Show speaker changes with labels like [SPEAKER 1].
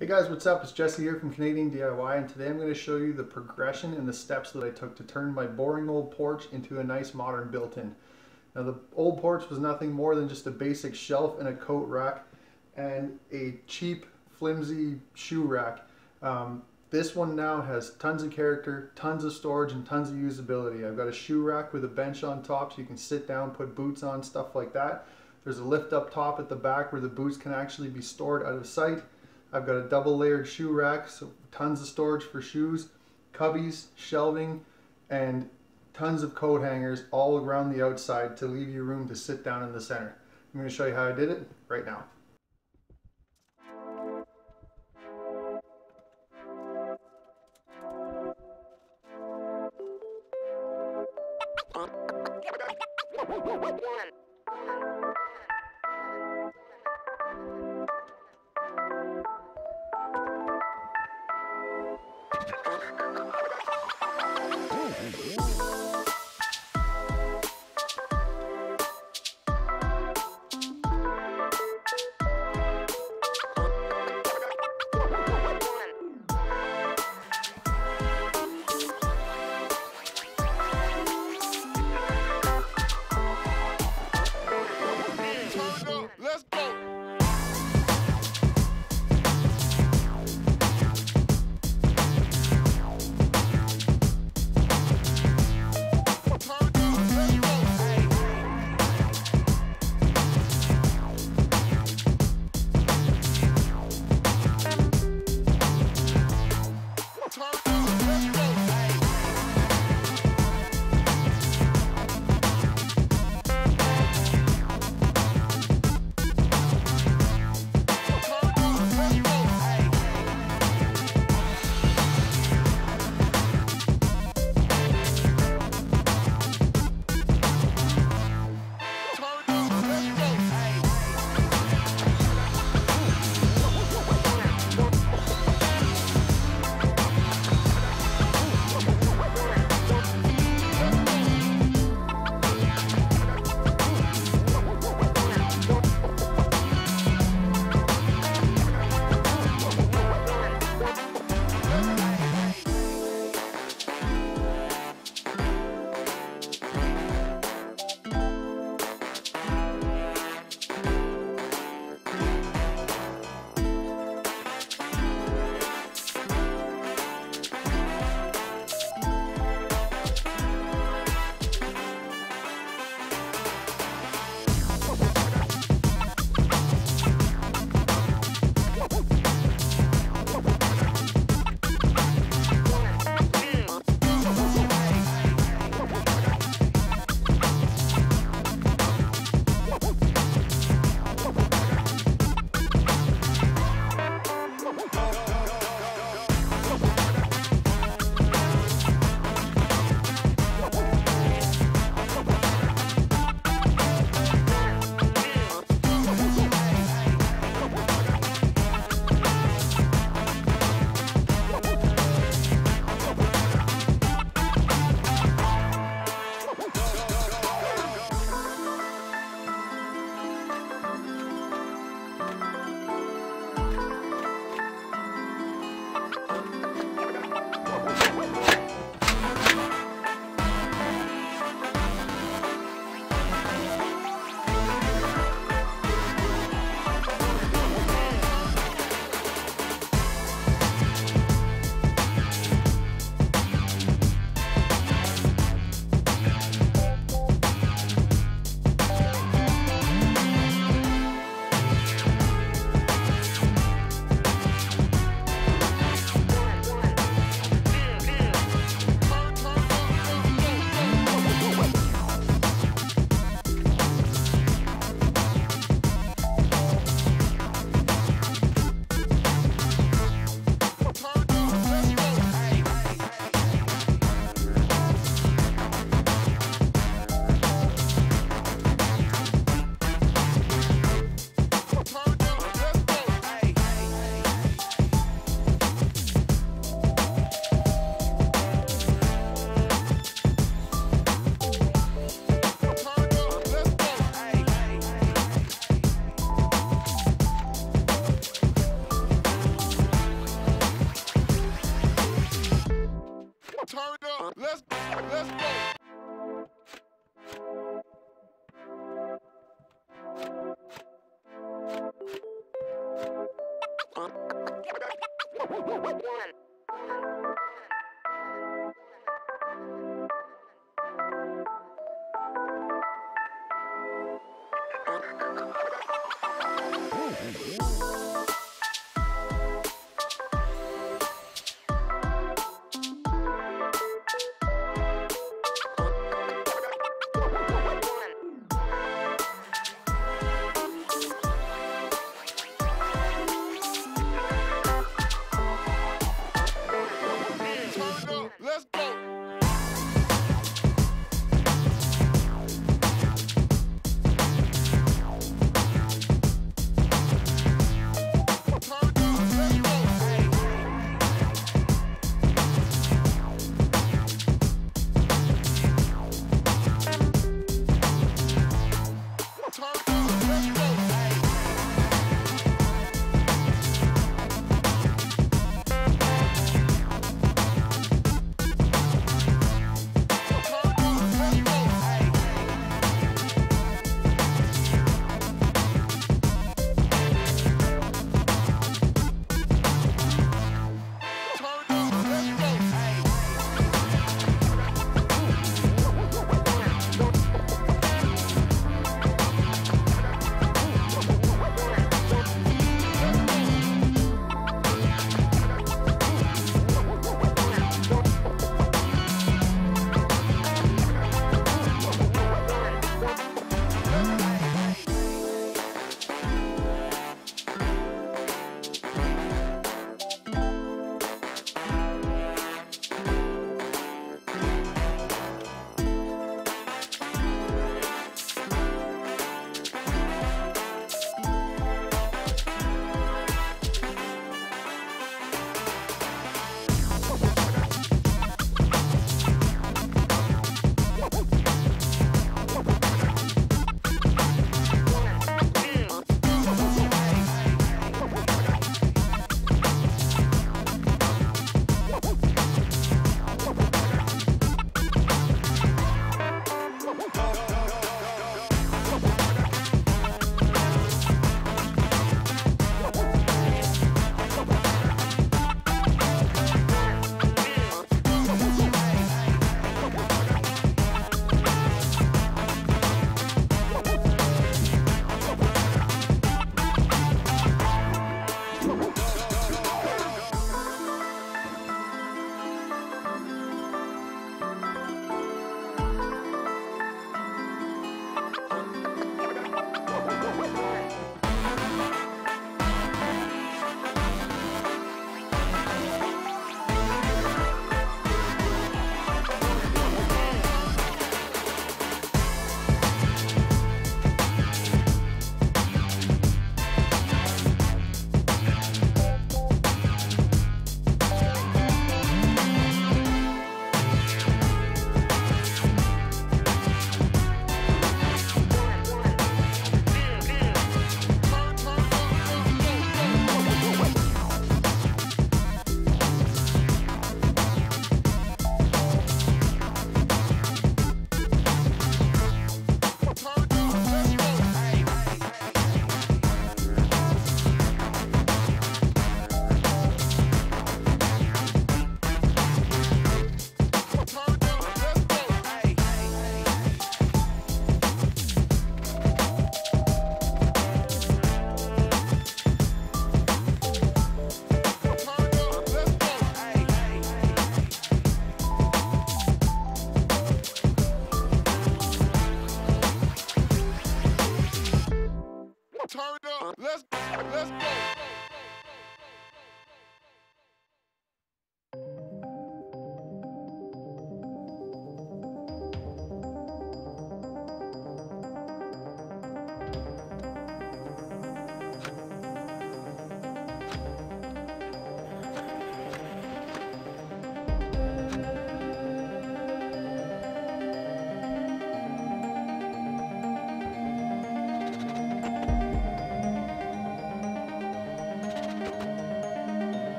[SPEAKER 1] Hey guys, what's up? It's Jesse here from Canadian DIY and today I'm going to show you the progression and the steps that I took to turn my boring old porch into a nice modern built-in. Now the old porch was nothing more than just a basic shelf and a coat rack and a cheap flimsy shoe rack. Um, this one now has tons of character, tons of storage, and tons of usability. I've got a shoe rack with a bench on top so you can sit down, put boots on, stuff like that. There's a lift up top at the back where the boots can actually be stored out of sight. I've got a double layered shoe rack, so tons of storage for shoes, cubbies, shelving, and tons of coat hangers all around the outside to leave you room to sit down in the center. I'm going to show you how I did it right now.
[SPEAKER 2] One. Let's go.